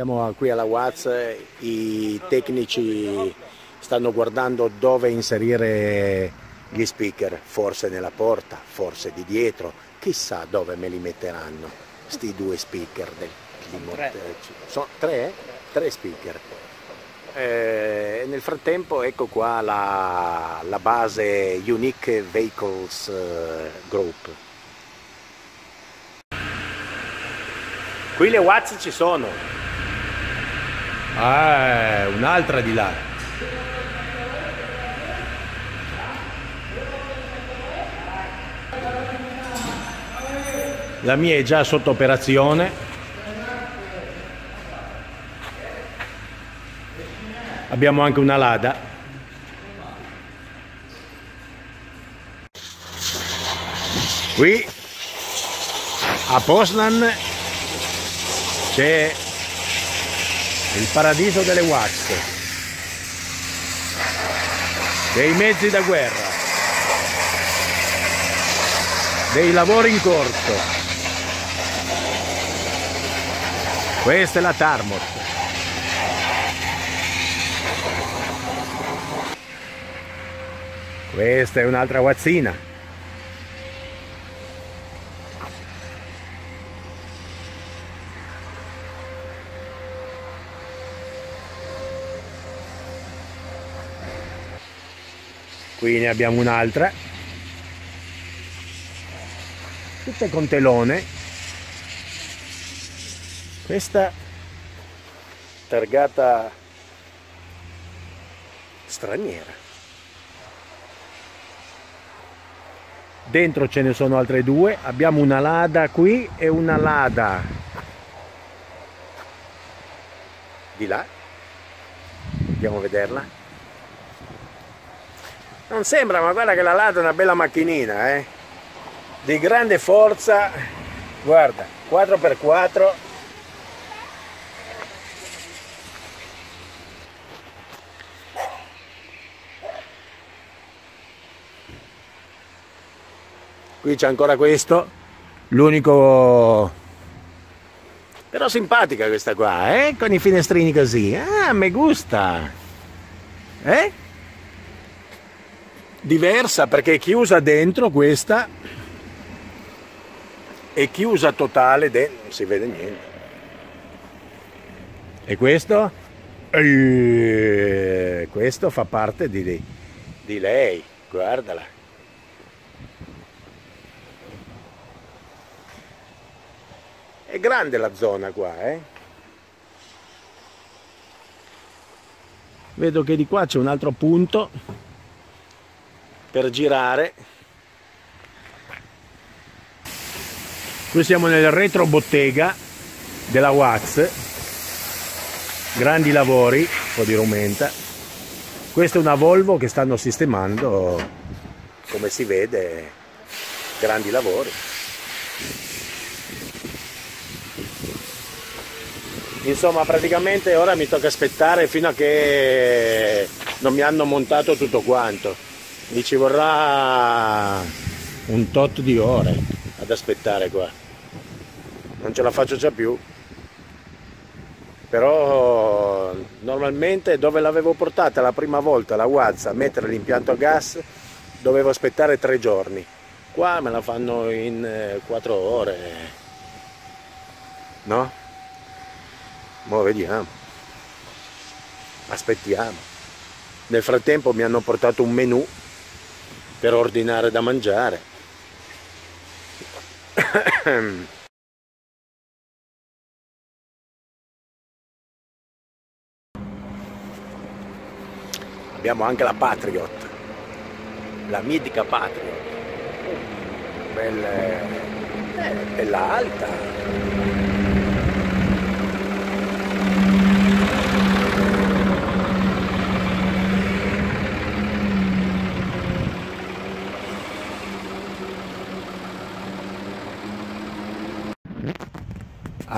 Siamo qui alla Watts, i tecnici stanno guardando dove inserire gli speaker, forse nella porta, forse di dietro, chissà dove me li metteranno, sti due speaker del Tre. Sono tre? Tre speaker. Eh, nel frattempo ecco qua la, la base Unique Vehicles eh, Group. Qui le Watts ci sono. Ah, un'altra di là. La mia è già sotto operazione. Abbiamo anche una Lada. Qui a Poznan c'è il paradiso delle wax, dei mezzi da guerra, dei lavori in corso. Questa è la Tarmot. Questa è un'altra wazzina. Qui ne abbiamo un'altra. Tutte con telone. Questa targata straniera. Dentro ce ne sono altre due. Abbiamo una Lada qui e una Lada di là. Andiamo a vederla. Non sembra, ma guarda che la Lada è una bella macchinina, eh? Di grande forza. Guarda, 4x4. Qui c'è ancora questo, l'unico... Però simpatica questa qua, eh? Con i finestrini così. Ah, me gusta. Eh? Diversa perché è chiusa dentro questa è chiusa totale dentro, non si vede niente. E questo? Questo fa parte di, di lei guardala. È grande la zona qua eh? Vedo che di qua c'è un altro punto per girare. Qui siamo nel retro bottega della Wax, grandi lavori, un po' di rumenta. Questa è una Volvo che stanno sistemando, come si vede, grandi lavori. Insomma, praticamente ora mi tocca aspettare fino a che non mi hanno montato tutto quanto mi ci vorrà un tot di ore ad aspettare qua. Non ce la faccio già più. Però normalmente dove l'avevo portata la prima volta la Waz a mettere l'impianto a gas dovevo aspettare tre giorni. Qua me la fanno in eh, quattro ore. No? Mo vediamo. Aspettiamo. Nel frattempo mi hanno portato un menù per ordinare da mangiare. Abbiamo anche la Patriot, la mitica Patriot, bella, eh, bella alta.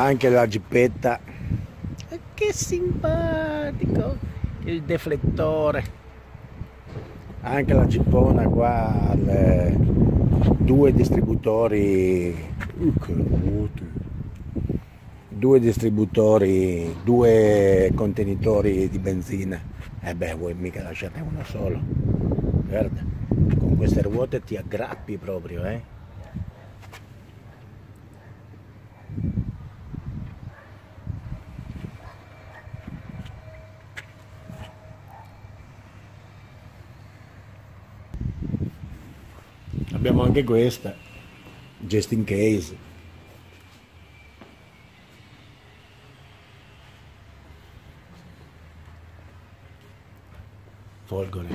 Anche la gippetta che simpatico il deflettore anche la gippona qua le due distributori uh, due distributori, due contenitori di benzina. E eh beh, vuoi mica lasciarne uno solo. Guarda, con queste ruote ti aggrappi proprio, eh. Abbiamo anche questa, just in case. Folgore.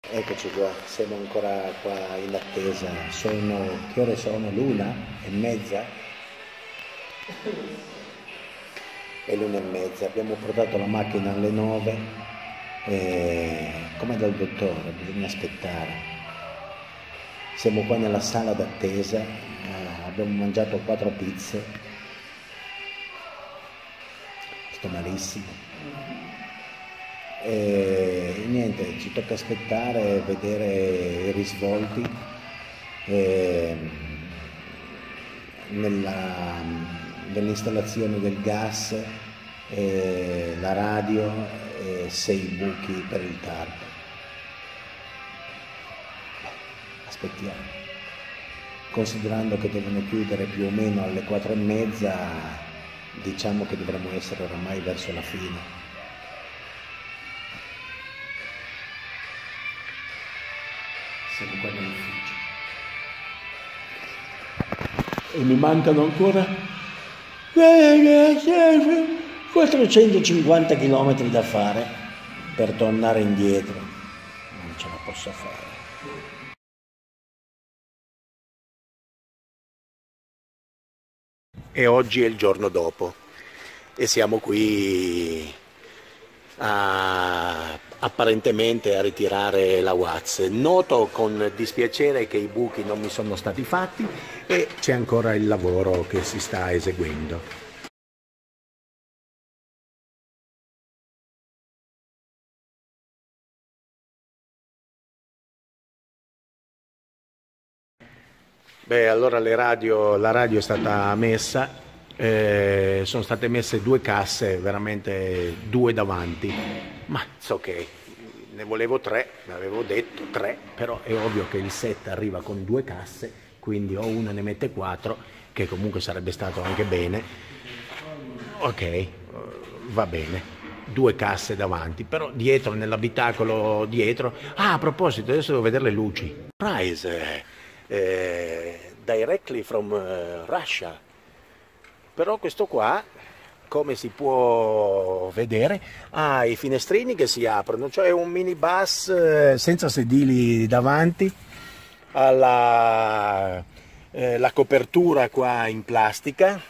Eccoci qua, siamo ancora qua in attesa. Sono, che ore sono? L'una e mezza? È l'una e mezza. Abbiamo portato la macchina alle nove. E, come dal dottore, bisogna aspettare. Siamo qua nella sala d'attesa abbiamo mangiato quattro pizze, sto malissimo. E niente, ci tocca aspettare, vedere i risvolti eh, nella, nell'installazione del gas, eh, la radio e sei buchi per il tarp. Aspettiamo considerando che devono chiudere più o meno alle quattro e mezza, diciamo che dovremmo essere oramai verso la fine. Siamo qua nell'ufficio. E mi mancano ancora 450 km da fare per tornare indietro. Non ce la posso fare. e oggi è il giorno dopo e siamo qui a, apparentemente a ritirare la Watts. Noto con dispiacere che i buchi non mi sono stati fatti e c'è ancora il lavoro che si sta eseguendo. Beh, allora radio, la radio è stata messa, eh, sono state messe due casse, veramente due davanti, ma so che ne volevo tre, ne avevo detto tre, però è ovvio che il set arriva con due casse, quindi o una ne mette quattro, che comunque sarebbe stato anche bene. Ok, va bene due casse davanti, però dietro, nell'abitacolo dietro. Ah, a proposito, adesso devo vedere le luci. Price eh, directly from uh, Russia. Però questo qua, come si può vedere, ha i finestrini che si aprono, cioè un minibus eh, senza sedili davanti, ha la, eh, la copertura qua in plastica,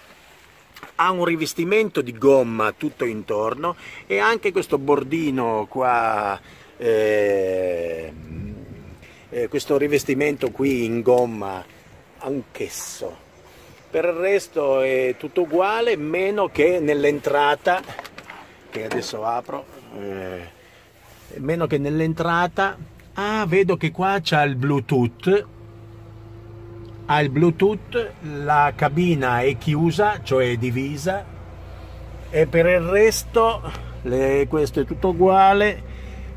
ha un rivestimento di gomma tutto intorno e anche questo bordino qua eh, eh, questo rivestimento qui in gomma anch'esso. Per il resto è tutto uguale, meno che nell'entrata, che adesso apro, eh, meno che nell'entrata, ah vedo che qua c'è il Bluetooth, ha il Bluetooth, la cabina è chiusa, cioè divisa, e per il resto, le, questo è tutto uguale,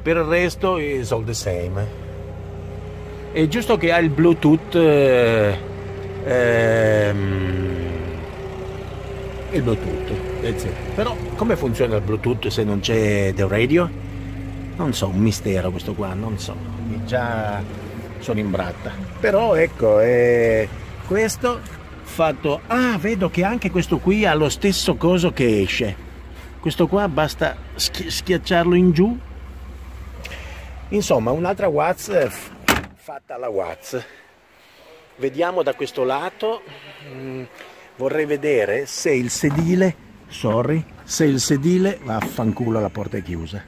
per il resto è all the same. È giusto che ha il Bluetooth. Eh, ehm, il Bluetooth. Però come funziona il Bluetooth se non c'è The Radio? Non so, un mistero questo qua, non so. Già sono in bratta. Però ecco, è questo fatto. Ah, vedo che anche questo qui ha lo stesso coso che esce. Questo qua basta schiacciarlo in giù. Insomma, un'altra WhatsApp fatta la Watts. Vediamo da questo lato, mm, vorrei vedere se il sedile, sorry, se il sedile va a fanculo la porta è chiusa.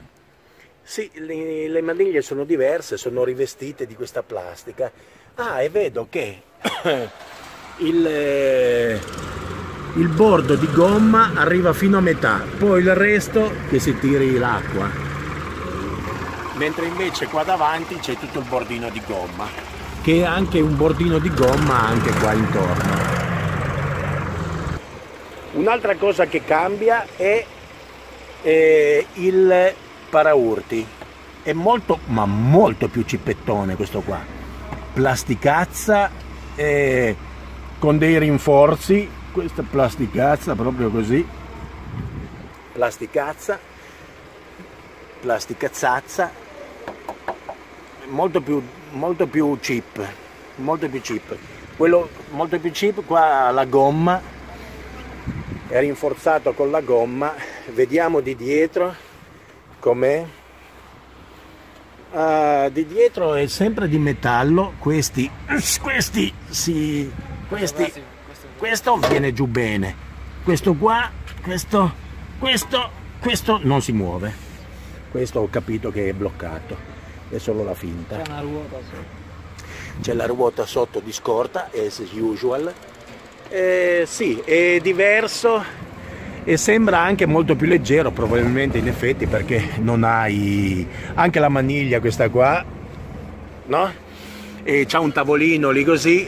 Sì, le, le maniglie sono diverse, sono rivestite di questa plastica. Ah, e vedo che il, eh, il bordo di gomma arriva fino a metà, poi il resto che si tiri l'acqua mentre invece qua davanti c'è tutto il bordino di gomma. Che è anche un bordino di gomma anche qua intorno. Un'altra cosa che cambia è eh, il paraurti. È molto ma molto più cippettone questo qua. Plasticazza eh, con dei rinforzi. Questa plasticazza proprio così. Plasticazza. Plasticazzazza molto più molto più cheap molto più cheap quello molto più cheap qua la gomma è rinforzato con la gomma. Vediamo di dietro com'è. Uh, di dietro è sempre di metallo. Questi questi si questi questo viene giù bene. Questo qua questo questo questo non si muove. Questo ho capito che è bloccato è solo la finta. C'è una ruota sotto. C'è la ruota sotto di scorta as usual. Eh, sì è diverso e sembra anche molto più leggero probabilmente in effetti perché non hai anche la maniglia questa qua no? e c'ha un tavolino lì così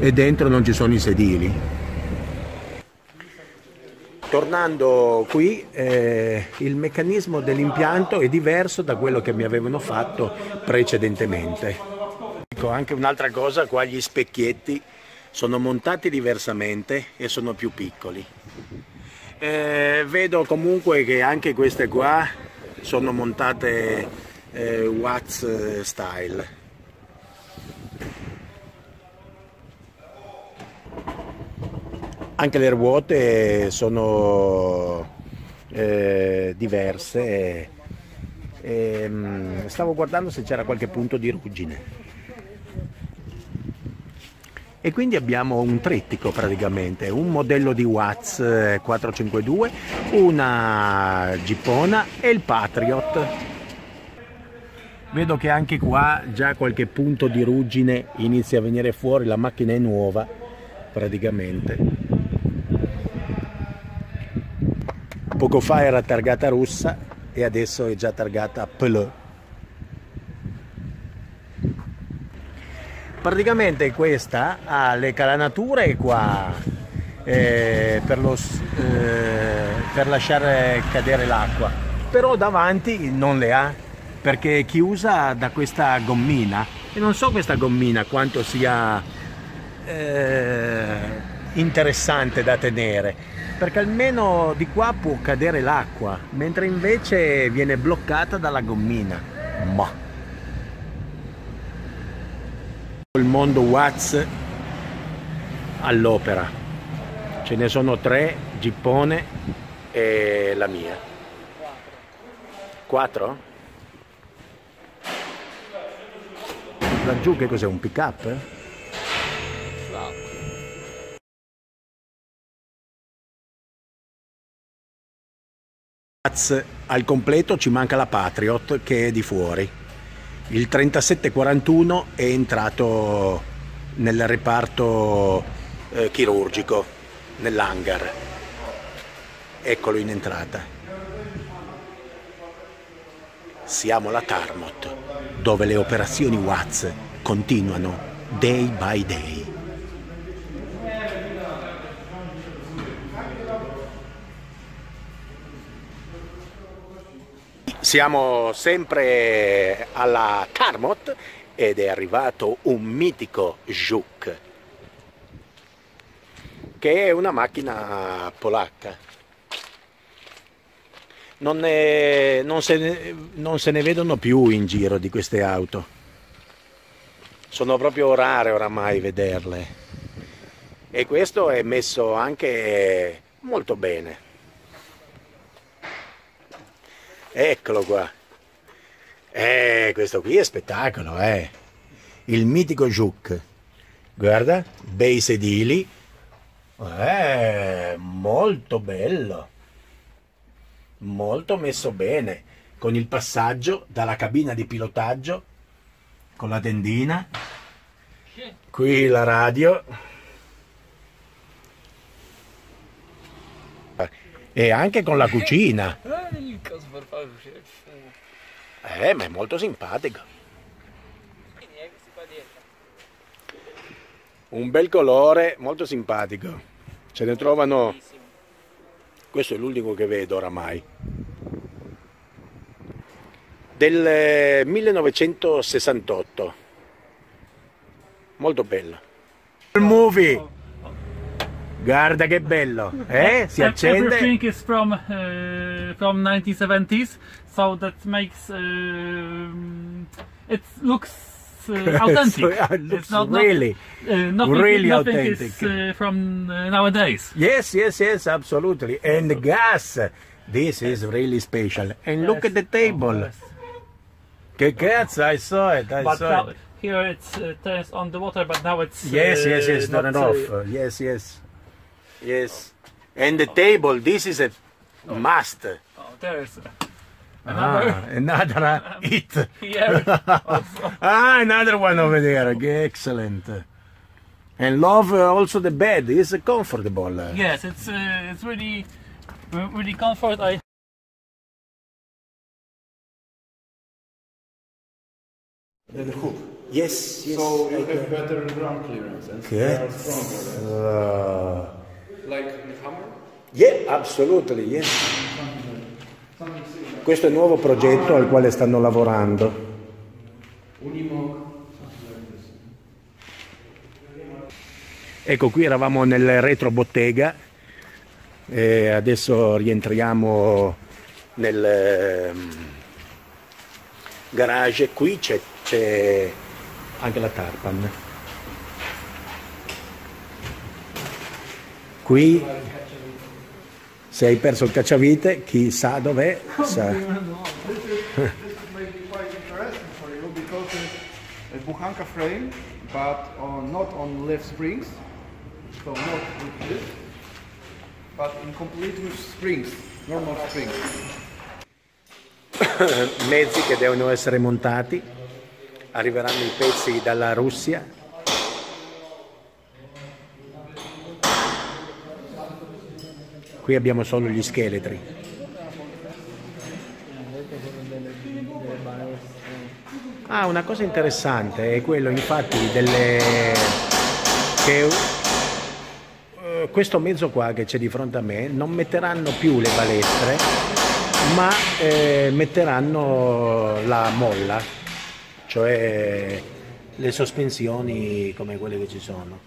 e dentro non ci sono i sedili tornando qui eh, il meccanismo dell'impianto è diverso da quello che mi avevano fatto precedentemente ecco anche un'altra cosa qua gli specchietti sono montati diversamente e sono più piccoli eh, vedo comunque che anche queste qua sono montate eh, Watts style. Anche le ruote sono eh, diverse. E, mm, stavo guardando se c'era qualche punto di ruggine e quindi abbiamo un trittico praticamente, un modello di Watts 452, una Gippona e il Patriot. Vedo che anche qua già qualche punto di ruggine inizia a venire fuori, la macchina è nuova praticamente. Poco fa era targata russa e adesso è già targata Peleu. praticamente questa ha le calanature qua eh, per, lo, eh, per lasciare cadere l'acqua. Però davanti non le ha perché è chiusa da questa gommina. E non so questa gommina quanto sia eh, interessante da tenere perché almeno di qua può cadere l'acqua mentre invece viene bloccata dalla gommina. Ma il mondo Watts all'opera. Ce ne sono tre Gippone e la mia. Quattro? laggiù che cos'è? Un pick up? Watts al completo ci manca la Patriot che è di fuori il 3741 è entrato nel reparto eh, chirurgico, nell'hangar. Eccolo in entrata. Siamo alla Tarmot, dove le operazioni Watts continuano day by day. Siamo sempre alla Carmot ed è arrivato un mitico Juk che è una macchina polacca. Non, è, non, se ne, non se ne vedono più in giro di queste auto. Sono proprio rare oramai vederle. E questo è messo anche molto bene. Eccolo qua. Eh, questo qui è spettacolo, eh. Il mitico Juk. Guarda, bei sedili. Eh, molto bello. Molto messo bene. Con il passaggio dalla cabina di pilotaggio, con la tendina. Qui la radio. E anche con la cucina. il coso per fare uscire il fumo. Eh, ma è molto simpatico. Un bel colore, molto simpatico. Ce ne trovano... Questo è l'unico che vedo oramai. Del eh, 1968. Molto bello. Il movie. Guarda che bello, eh? Si accende. Everything is from uh, from 1970s, so that makes um, it looks uh, authentic. So, it looks it's not, really, not, uh, nothing, really nothing authentic. is uh, from uh, nowadays. Yes, yes, yes, absolutely. And the gas, this is really special. And look at the table. Yes. Che cazzo, I saw it, I But saw it. here it uh, turns on the water, but now it's Yes, uh, yes, yes, not, uh. Uh, yes, yes. Yes. And the table, this is a must. oh, there's another Ah, another uh, it. here. Ah, another one over there. Excellent. And love uh, also the bed is comfortable. Yes, it's uh, it's really really comfort. I Yes, yes. So you have better ground clearance and Okay. stronger, Uh, right? Like the Hammer? Yeah, absolutely, yes. Questo è il nuovo progetto al quale stanno lavorando. Ecco, qui eravamo nel retro bottega e adesso rientriamo nel ehm, garage. Qui c'è anche la tarpan. Qui, se hai perso il cacciavite, chi sa dov'è, sa. Maybe quite interesting for you because it's a Buchanka frame, but on, not on left springs, so not with this, but in complete with springs, normal springs. mezzi che devono essere montati, arriveranno i pezzi dalla Russia. Qui abbiamo solo gli scheletri. Ah, una cosa interessante è quello infatti delle... che eh, questo mezzo qua che c'è di fronte a me non metteranno più le balestre ma eh, metteranno la molla, cioè le sospensioni come quelle che ci sono.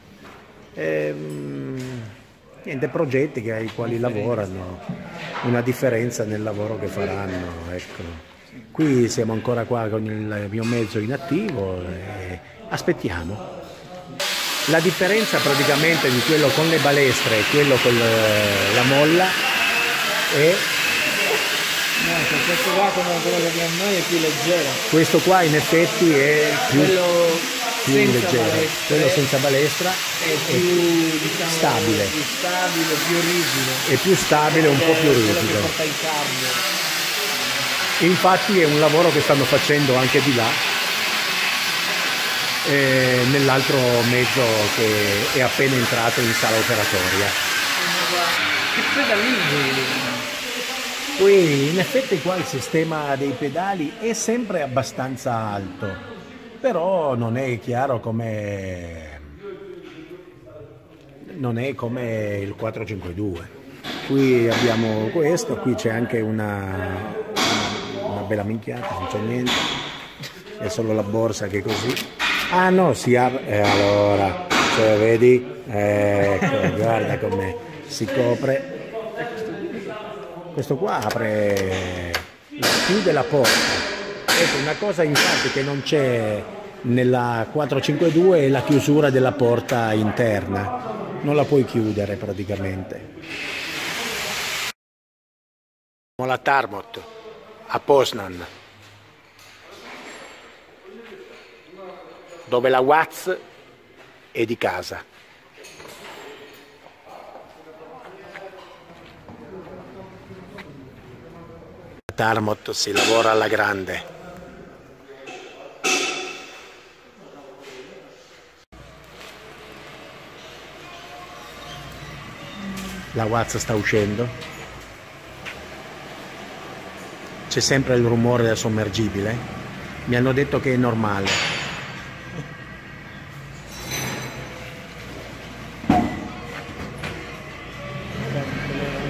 Ehm, niente, progetti che- ai quali lavorano, una differenza nel lavoro che faranno. Ecco. Qui siamo ancora qua con il mio mezzo in attivo e aspettiamo. La differenza praticamente di quello con le balestre e quello con la molla è No, questo qua come quello che abbiamo noi è più leggero. questo qua in effetti è più, Quello più senza leggero, balestre quello senza balestra è più diciamo, stabile. più stabile, più rigido. è più stabile, un po' È più rigido. Infatti è un lavoro che stanno facendo anche di là, eh, nell'altro mezzo che è appena entrato in sala operatoria. Che pedalini! Qui in effetti qua il sistema dei pedali è sempre abbastanza alto, però non è chiaro come non è come il 452. Qui abbiamo questo, qui c'è anche una, una bella minchiata, non c'è niente, è solo la borsa che è così. Ah no, si apre, e allora, cioè vedi, ecco, guarda come si copre. Questo qua apre, chiude la porta. Ecco, una cosa infatti che non c'è nella 452 è la chiusura della porta interna, non la puoi chiudere praticamente. La Tarmot a Poznan, dove la Watts è di casa. A Tarmot si lavora alla grande. La Watts sta uscendo. c'è sempre il rumore del sommergibile. Mi hanno detto che è normale.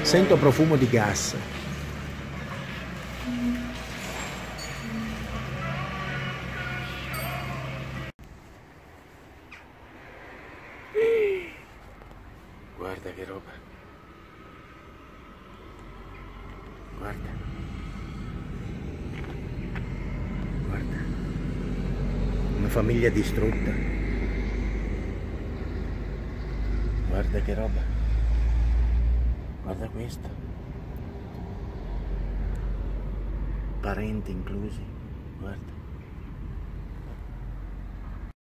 Sento profumo di gas. Guarda che roba. Guarda. Guarda. Una famiglia distrutta. Guarda che roba. Guarda questo. Parenti inclusi. Guarda.